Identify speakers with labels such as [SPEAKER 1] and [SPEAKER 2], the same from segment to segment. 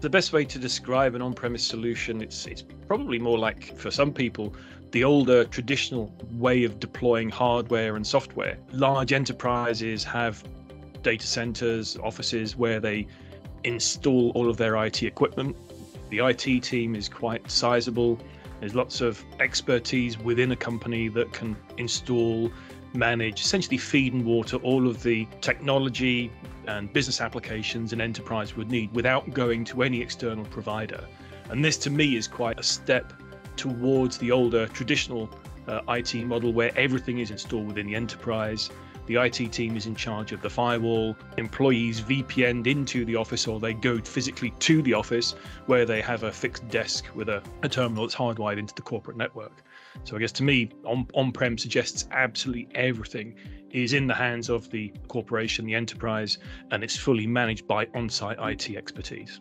[SPEAKER 1] The best way to describe an on-premise solution, it's it's probably more like for some people the older traditional way of deploying hardware and software. Large enterprises have data centers, offices where they install all of their IT equipment. The IT team is quite sizable. There's lots of expertise within a company that can install, manage, essentially feed and water all of the technology and business applications an enterprise would need without going to any external provider. And this to me is quite a step towards the older traditional uh, IT model where everything is installed within the enterprise. The IT team is in charge of the firewall. Employees VPN'd into the office or they go physically to the office where they have a fixed desk with a, a terminal that's hardwired into the corporate network. So I guess to me, on, on-prem suggests absolutely everything is in the hands of the corporation, the enterprise, and it's fully managed by on-site IT expertise.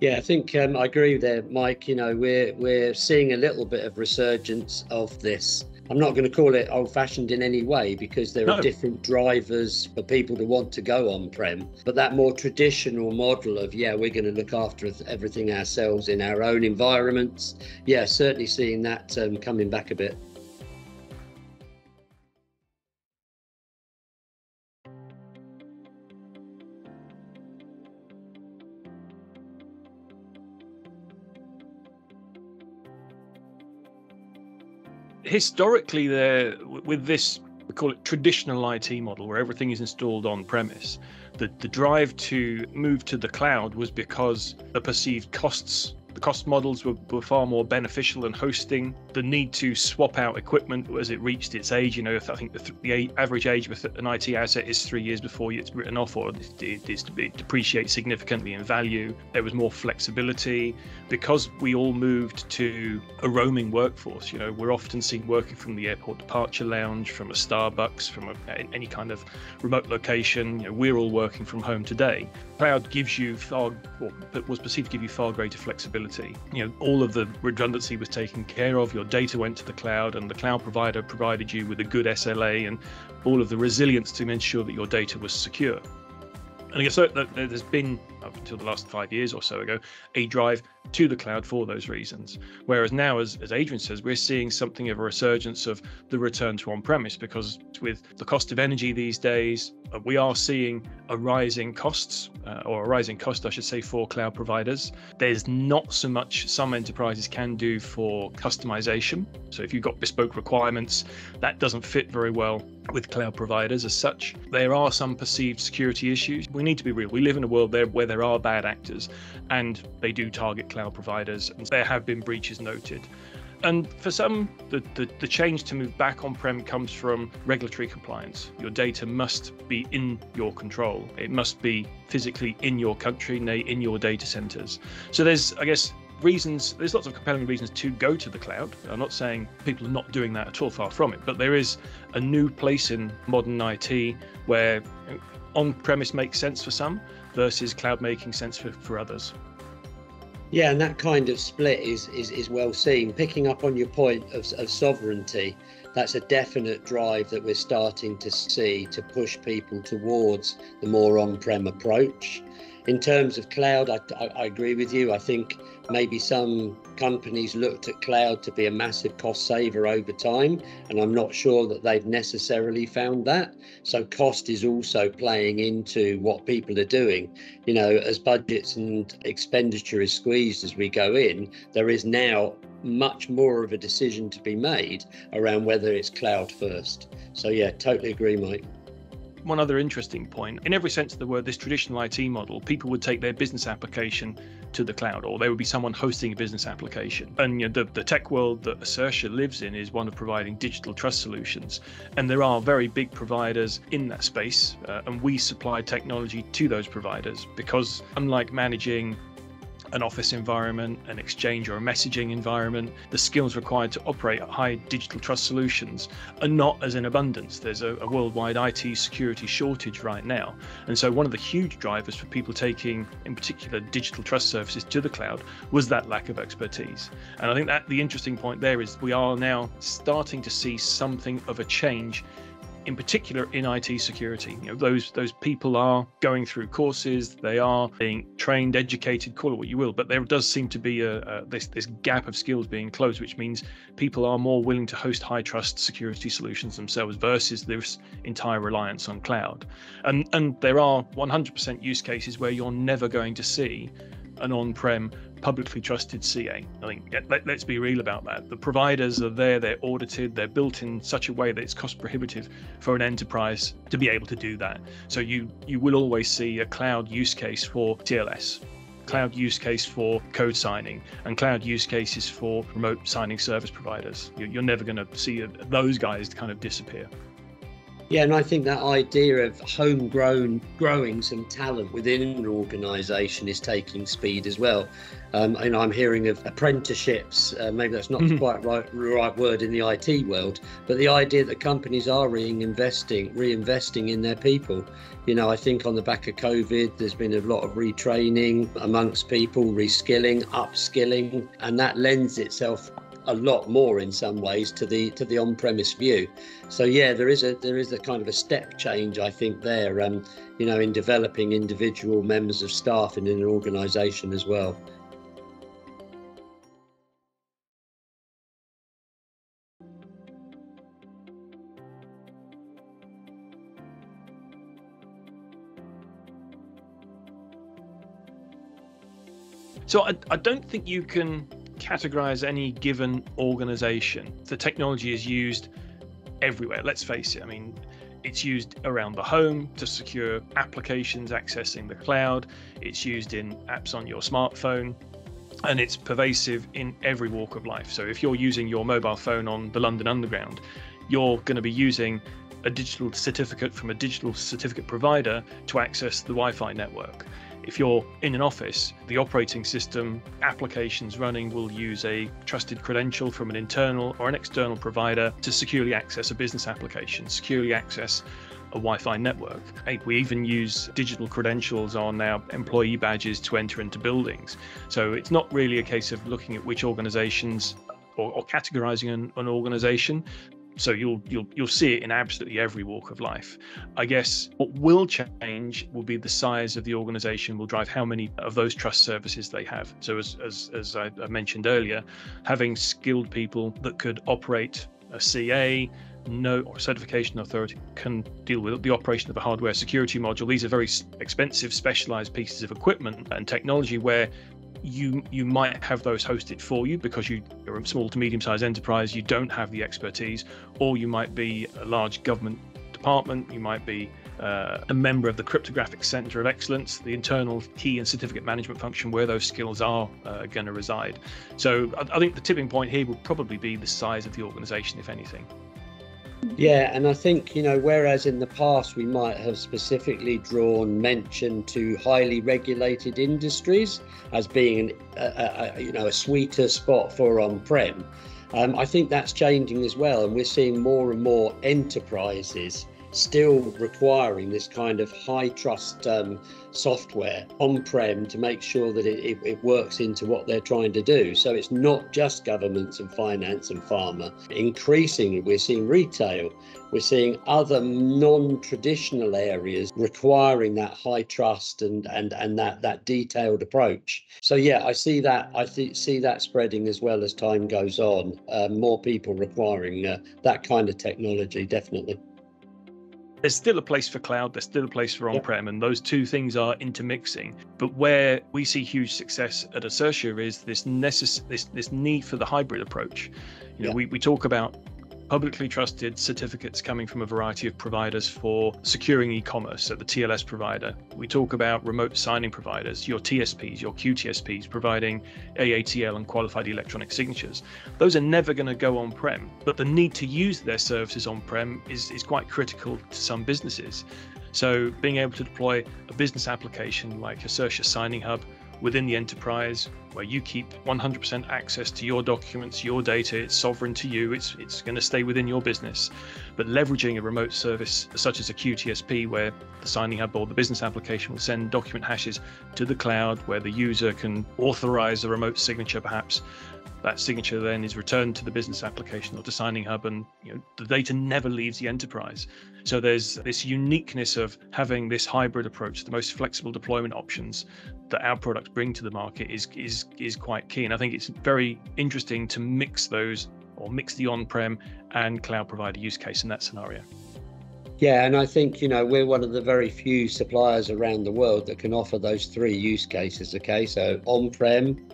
[SPEAKER 2] Yeah, I think um, I agree there, Mike. You know, we're we're seeing a little bit of resurgence of this. I'm not going to call it old-fashioned in any way because there no. are different drivers for people to want to go on-prem. But that more traditional model of yeah, we're going to look after everything ourselves in our own environments. Yeah, certainly seeing that um, coming back a bit.
[SPEAKER 1] Historically, there with this we call it traditional IT model, where everything is installed on premise. The the drive to move to the cloud was because the perceived costs the cost models were, were far more beneficial than hosting. The need to swap out equipment as it reached its age, you know, I think the, the average age with an IT asset is three years before it's written off or it, is, it depreciates significantly in value. There was more flexibility because we all moved to a roaming workforce. You know, we're often seen working from the airport departure lounge, from a Starbucks, from a, any kind of remote location. You know, we're all working from home today. Cloud gives you far, or was perceived to give you far greater flexibility. You know, all of the redundancy was taken care of. Your data went to the cloud, and the cloud provider provided you with a good SLA and all of the resilience to ensure that your data was secure. And I guess there's been, up until the last five years or so ago, a drive to the cloud for those reasons. Whereas now, as, as Adrian says, we're seeing something of a resurgence of the return to on premise because with the cost of energy these days, uh, we are seeing a rising costs uh, or a rising cost, I should say, for cloud providers. There's not so much some enterprises can do for customization. So if you've got bespoke requirements, that doesn't fit very well with cloud providers as such. There are some perceived security issues. We need to be real. We live in a world there where there are bad actors and they do target cloud providers. And there have been breaches noted. And for some, the, the, the, change to move back on prem comes from regulatory compliance. Your data must be in your control, it must be physically in your country, nay, in your data centers. So there's, I guess, reasons there's lots of compelling reasons to go to the cloud i'm not saying people are not doing that at all far from it but there is a new place in modern it where on premise makes sense for some versus cloud making sense for, for others
[SPEAKER 2] yeah, and that kind of split is is, is well seen. Picking up on your point of, of sovereignty, that's a definite drive that we're starting to see to push people towards the more on-prem approach. In terms of cloud, I, I, I, agree with you. I think maybe some companies looked at cloud to be a massive cost saver over time, and I'm not sure that they've necessarily found that. So, cost is also playing into what people are doing. You know, as budgets and expenditure is squeezed as we go in, there is now much more of a decision to be made around whether it's cloud first. So, yeah, totally agree, Mike
[SPEAKER 1] one other interesting point. In every sense of the word, this traditional IT model, people would take their business application to the cloud, or there would be someone hosting a business application. And you know, the, the tech world that Ascertia lives in is one of providing digital trust solutions. And there are very big providers in that space, uh, and we supply technology to those providers because, unlike managing an office environment, an exchange or a messaging environment, the skills required to operate high digital trust solutions are not as in abundance. There's a, a, worldwide IT security shortage right now. And so, one of the huge drivers for people taking, in particular, digital trust services to the cloud was that lack of expertise. And I think that the interesting point there is we are now starting to see something of a change in particular in IT security. You know, those those people are going through courses, they are being trained, educated, call it what you will, but there does seem to be a, a this this gap of skills being closed, which means people are more willing to host high trust security solutions themselves versus this entire reliance on cloud. And and there are 100% use cases where you're never going to see an on-prem publicly trusted CA. I think let, us be real about that. The providers are there, they're audited, they're built in such a way that it's cost prohibitive for an enterprise to be able to do that. So you you will always see a cloud use case for TLS, cloud use case for code signing, and cloud use cases for remote signing service providers. You're never going to see those guys kind of disappear.
[SPEAKER 2] Yeah, and I think that idea of homegrown, growing some talent within an organisation is taking speed as well. Um, and I'm hearing of apprenticeships. Uh, maybe that's not mm-hmm. quite right, right word in the IT world, but the idea that companies are reinvesting, reinvesting in their people. You know, I think on the back of COVID, there's been a lot of retraining amongst people, reskilling, upskilling, and that lends itself a lot more in some ways to the to the on-premise view. So yeah, there is a there is a kind of a step change I think there, um, you know, in developing individual members of staff and in an organisation as well.
[SPEAKER 1] So I, I don't think you can categorize any given organization. The technology is used everywhere. Let's face it. I mean, it's used around the home to secure applications accessing the cloud. It's used in apps on your smartphone. And it's pervasive in every walk of life. So if you're using your mobile phone on the London Underground, you're going to be using a digital certificate from a digital certificate provider to access the Wi Fi network. If you're in an office, the operating system applications running will use a trusted credential from an internal or an external provider to securely access a business application, securely access a Wi-Fi network. We even use digital credentials on our employee badges to enter into buildings. So it's not really a case of looking at which organizations or, or categorizing an, an organization so you'll you'll you'll see it in absolutely every walk of life i guess what will change will be the size of the organization will drive how many of those trust services they have so as as, as I, mentioned earlier having skilled people that could operate a ca no or certification authority can deal with the operation of a hardware security module. These are very expensive, specialized pieces of equipment and technology where you you might have those hosted for you because you, are a small to medium sized enterprise, you don't have the expertise, or you might be a large government department, you might be uh, a member of the cryptographic center of excellence, the internal key and certificate management function where those skills are uh, going to reside. So I, I think the tipping point here will probably be the size of the organization, if anything.
[SPEAKER 2] Yeah, and I think, you know, whereas in the past we might have specifically drawn mention to highly regulated industries as being, a, a, you know, a sweeter spot for on-prem, um, I think that's changing as well. And we're seeing more and more enterprises still requiring this kind of high trust um, software on prem to make sure that it, it, it, works into what they're trying to do. So it's not just governments and finance and pharma. Increasingly, we're seeing retail, we're seeing other non traditional areas requiring that high trust and, and, and that, that detailed approach. So, yeah, I see that. I th- see that spreading as well as time goes on. Uh, more people requiring uh, that kind of technology, definitely
[SPEAKER 1] there's still a place for cloud, there's still a place for on-prem, and those two things are intermixing. But where we see huge success at Ascertia is this necess- this this need for the hybrid approach. You know, we, we talk about publicly trusted certificates coming from a variety of providers for securing e-commerce, so the TLS provider. We talk about remote signing providers, your TSPs, your QTSPs providing AATL and qualified electronic signatures. Those are never going to go on-prem, but the need to use their services on-prem is, is quite critical to some businesses. So being able to deploy a business application like Ascertia Signing Hub within the enterprise where you keep 100% access to your documents, your data, it's sovereign to you, it's, it's going to stay within your business. But leveraging a remote service such as a QTSP, where the signing hub or the business application will send document hashes to the cloud, where the user can authorize a remote signature perhaps, that signature then is returned to the business application or to Signing Hub, and you know, the data never leaves the enterprise. So there's this uniqueness of having this hybrid approach, the most flexible deployment options that our products bring to the market is is is quite key. And I think it's very interesting to mix those or mix the on-prem and cloud provider use case in that scenario.
[SPEAKER 2] Yeah, and I think you know we're one of the very few suppliers around the world that can offer those three use cases. Okay, so on-prem,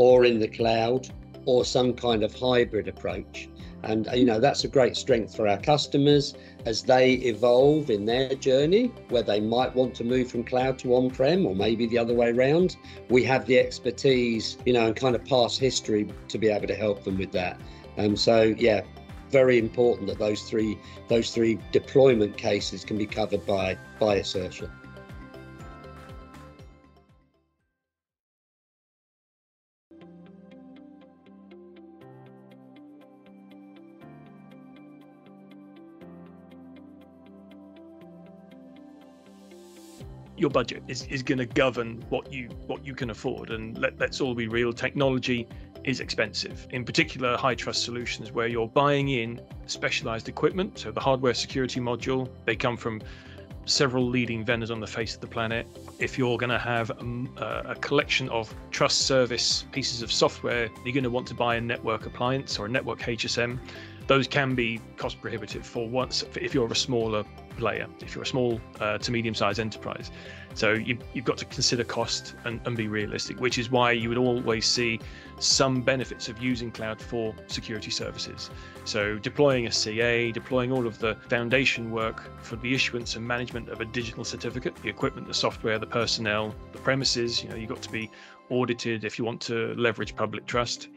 [SPEAKER 2] or in the cloud, or some kind of hybrid approach. And you know that's a great strength for our customers as they evolve in their journey, where they might want to move from cloud to on-prem, or maybe the other way around. We have the expertise, you know, and kind of past history to be able to help them with that. And so, yeah, very important that those three those three deployment cases can be covered by by Ascertia.
[SPEAKER 1] Your budget is, is going to govern what you what you can afford. And let, let's all be real technology is expensive. In particular high trust solutions where you're buying in specialized equipment. So the hardware security module they come from several leading vendors on the face of the planet. If you're going to have um, a, a collection of trust service pieces of software you're going to want to buy a network appliance or a network hsm those can be cost prohibitive for once if you're a smaller player, if you're a small uh, to medium sized enterprise. So you, have got to consider cost and, and, be realistic, which is why you would always see some benefits of using cloud for security services. So deploying a CA, deploying all of the foundation work for the issuance and management of a digital certificate, the equipment, the software, the personnel, the premises, you know, you've got to be audited if you want to leverage public trust.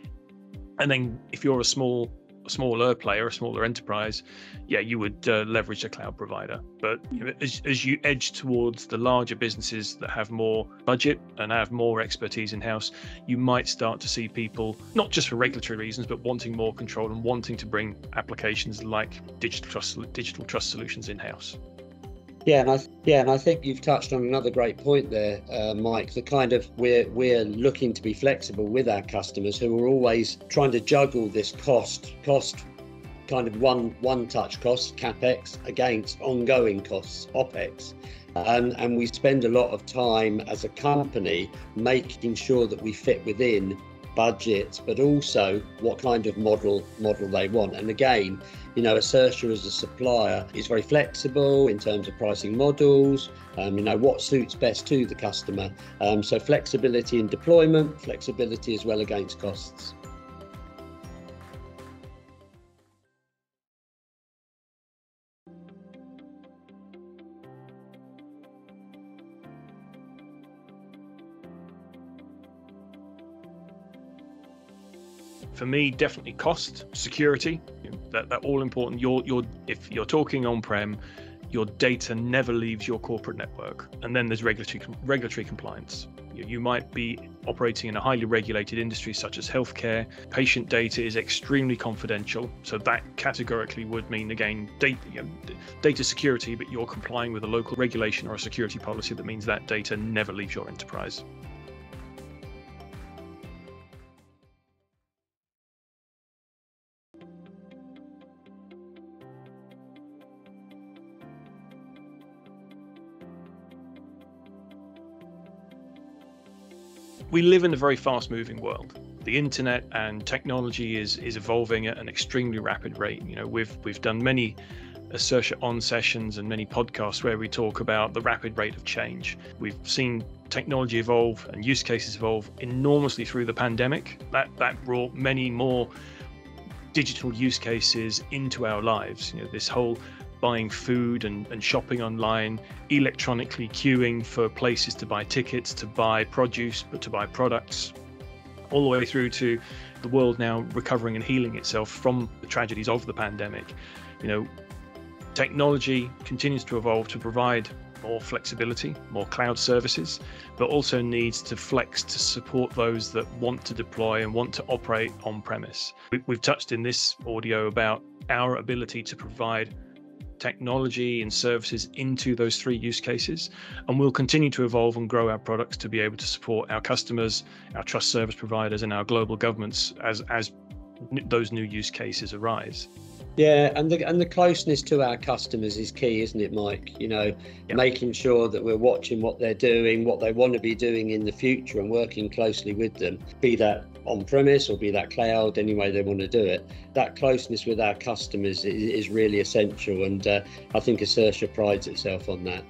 [SPEAKER 1] And then if you're a small smaller player, a smaller enterprise, yeah, you would uh, leverage a cloud provider. But you know, as, as you edge towards the larger businesses that have more budget and have more expertise in house, you might start to see people, not just for regulatory reasons, but wanting more control and wanting to bring applications like digital trust, digital trust solutions in house.
[SPEAKER 2] Yeah, and I yeah, and I think you've touched on another great point there, uh, Mike. The kind of we're we're looking to be flexible with our customers who are always trying to juggle this cost cost kind of one one touch cost capex against ongoing costs opex. And, and we spend a lot of time as a company making sure that we fit within budgets, but also what kind of model model they want. And again, you know, Ascertia as a supplier is very flexible in terms of pricing models. Um, you know what suits best to the customer. Um, so flexibility in deployment, flexibility as well against costs.
[SPEAKER 1] For me, definitely cost, security, that, that all important. If you're talking on-prem, your data never leaves your corporate network. And then there's regulatory regulatory compliance. You, you might be operating in a highly regulated industry such as healthcare. Patient data is extremely confidential, so that categorically would mean again data, you know, data security, but you're complying with a local regulation or a security policy that means that data never leaves your enterprise. We live in a very fast moving world the internet and technology is is evolving at an extremely rapid rate you know we've we've done many Ascertia on sessions and many podcasts where we talk about the rapid rate of change. We've seen technology evolve and use cases evolve enormously through the pandemic. That that brought many more digital use cases into our lives. You know, this whole buying food and, and shopping online, electronically queuing for places to buy tickets, to buy produce, but to buy products, all the way through to the world now recovering and healing itself from the tragedies of the pandemic. You know, technology continues to evolve to provide more flexibility, more cloud services, but also needs to flex to support those that want to deploy and want to operate on premise. We, have touched in this audio about our ability to provide technology and services into those three use cases. And we'll continue to evolve and grow our products to be able to support our customers, our trust service providers, and our global governments as, as those new use cases arise.
[SPEAKER 2] Yeah, and the and the closeness to our customers is key, isn't it, Mike? You know, yep. making sure that we're watching what they're doing, what they want to be doing in the future, and working closely with them. Be that on premise or be that cloud, any way they want to do it. That closeness with our customers is, is really essential, and uh, I think Ascertia prides itself on that.